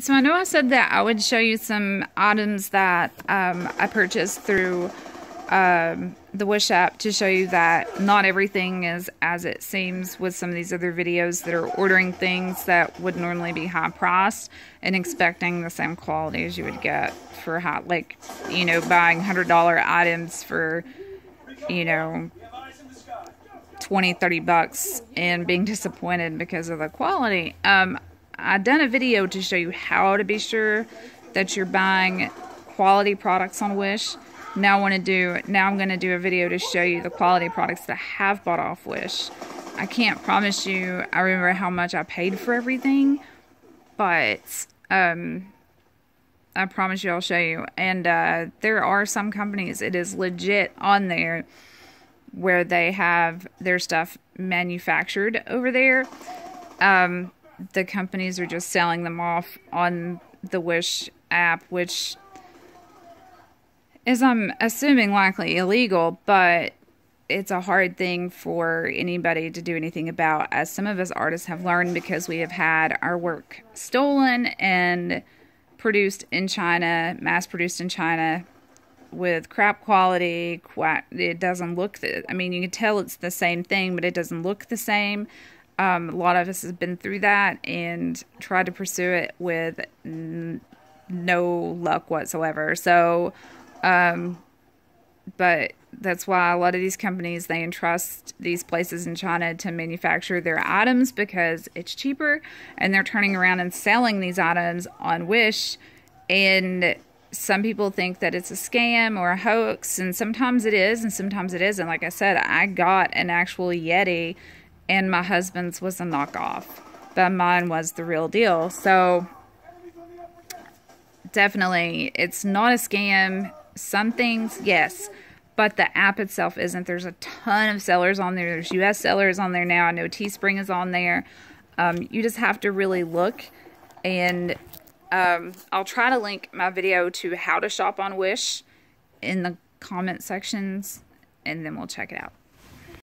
So I know I said that I would show you some items that um, I purchased through um, the Wish app to show you that not everything is as it seems with some of these other videos that are ordering things that would normally be high priced and expecting the same quality as you would get for high, like, you know, buying $100 items for, you know, 20, 30 bucks and being disappointed because of the quality. Um, I've done a video to show you how to be sure that you're buying quality products on Wish. Now I want to do now I'm going to do a video to show you the quality products that I have bought off Wish. I can't promise you I remember how much I paid for everything, but um I promise you I'll show you. And uh, there are some companies it is legit on there where they have their stuff manufactured over there. Um, the companies are just selling them off on the Wish app, which is, I'm assuming, likely illegal, but it's a hard thing for anybody to do anything about, as some of us artists have learned because we have had our work stolen and produced in China, mass produced in China with crap quality. It doesn't look, the, I mean, you can tell it's the same thing, but it doesn't look the same. Um, a lot of us have been through that and tried to pursue it with n- no luck whatsoever. So, um, but that's why a lot of these companies they entrust these places in China to manufacture their items because it's cheaper, and they're turning around and selling these items on Wish, and some people think that it's a scam or a hoax, and sometimes it is, and sometimes it isn't. Like I said, I got an actual Yeti and my husband's was a knockoff, but mine was the real deal. So definitely, it's not a scam. Some things, yes, but the app itself isn't. There's a ton of sellers on there. There's U.S. sellers on there now. I know Teespring is on there. Um, you just have to really look, and um, I'll try to link my video to how to shop on Wish in the comment sections, and then we'll check it out.